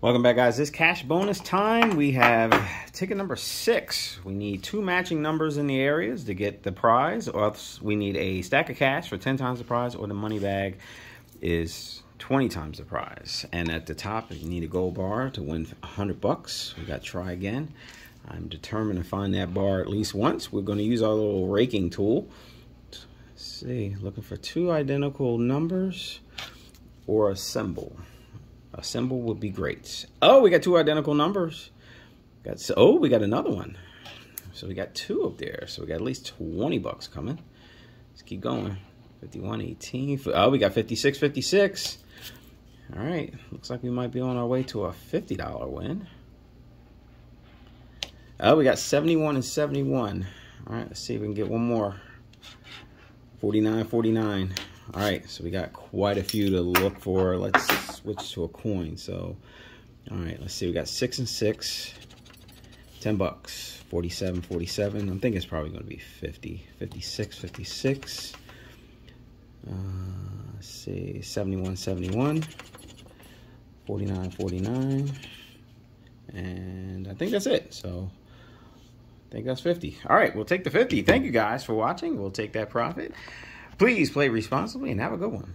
Welcome back, guys. This cash bonus time, we have ticket number six. We need two matching numbers in the areas to get the prize, or else we need a stack of cash for 10 times the prize, or the money bag is 20 times the prize. And at the top, you need a gold bar to win 100 bucks. We got try again. I'm determined to find that bar at least once. We're going to use our little raking tool. Let's see, looking for two identical numbers or a symbol. A symbol would be great. Oh, we got two identical numbers. Got oh, we got another one. So we got two up there. So we got at least 20 bucks coming. Let's keep going. 51, 18. Oh, we got 56, 56. All right. Looks like we might be on our way to a $50 win. Oh, we got 71 and 71. All right, let's see if we can get one more. 49, 49. All right, so we got quite a few to look for. Let's switch to a coin. So, all right, let's see. We got six and six, 10 bucks, 47, 47. I'm thinking it's probably going to be 50, 56, 56. Uh, let's see, 71, 71, 49, 49. And I think that's it. So, I think that's 50. All right, we'll take the 50. Thank you guys for watching. We'll take that profit. Please play responsibly and have a good one.